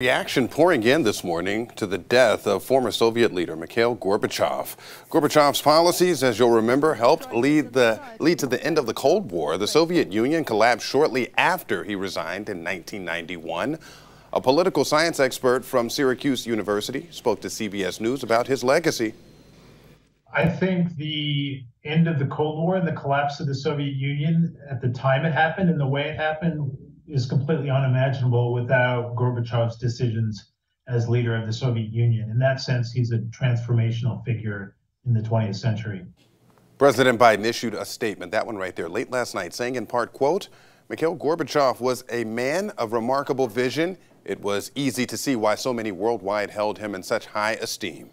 Reaction pouring in this morning to the death of former Soviet leader Mikhail Gorbachev. Gorbachev's policies, as you'll remember, helped lead the lead to the end of the Cold War. The Soviet Union collapsed shortly after he resigned in 1991. A political science expert from Syracuse University spoke to CBS News about his legacy. I think the end of the Cold War and the collapse of the Soviet Union at the time it happened and the way it happened is completely unimaginable without Gorbachev's decisions as leader of the Soviet Union. In that sense, he's a transformational figure in the 20th century. President Biden issued a statement, that one right there, late last night, saying in part, quote, Mikhail Gorbachev was a man of remarkable vision. It was easy to see why so many worldwide held him in such high esteem.